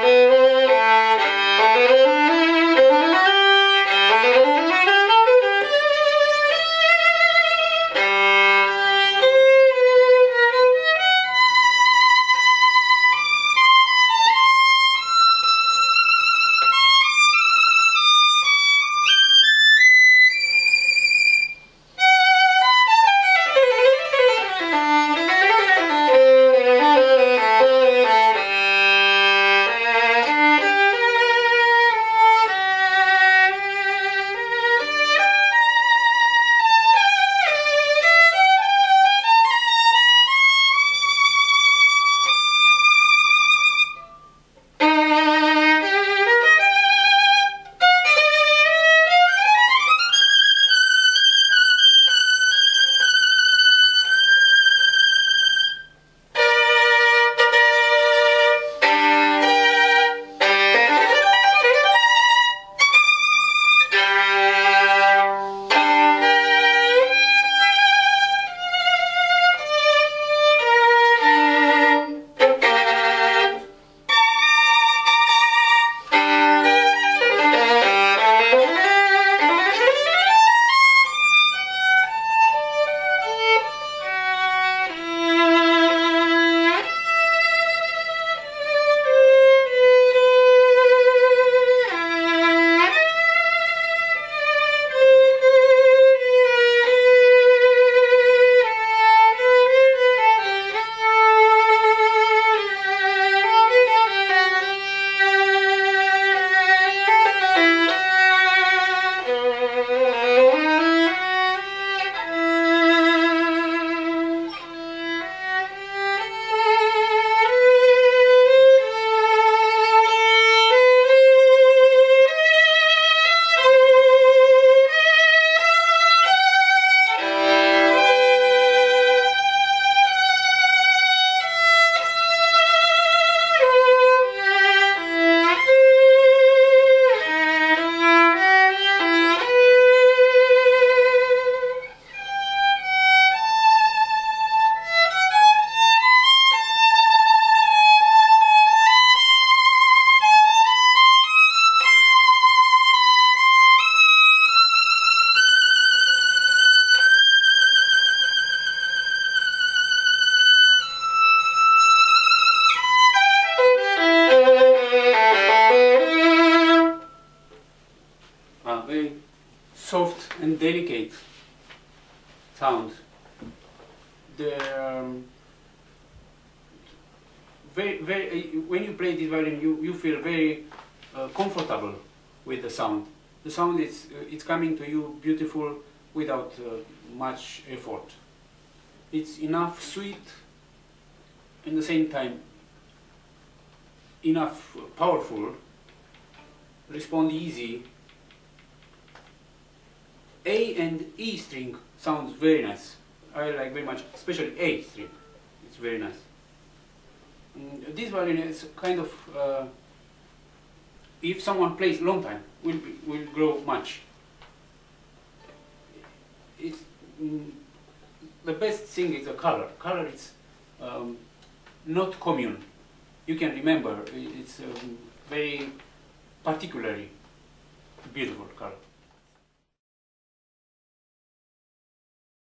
Bye. Delicate sound. The um, very, very, when you play this violin, you, you feel very uh, comfortable with the sound. The sound is uh, it's coming to you beautiful without uh, much effort. It's enough sweet, in the same time enough powerful, respond easy. A and E string sounds very nice. I like very much, especially A string. It's very nice. Mm, this violin is kind of, uh, if someone plays long time, will be, will grow much. It's mm, the best thing is the color. Color is um, not common. You can remember it's um, very particularly beautiful color.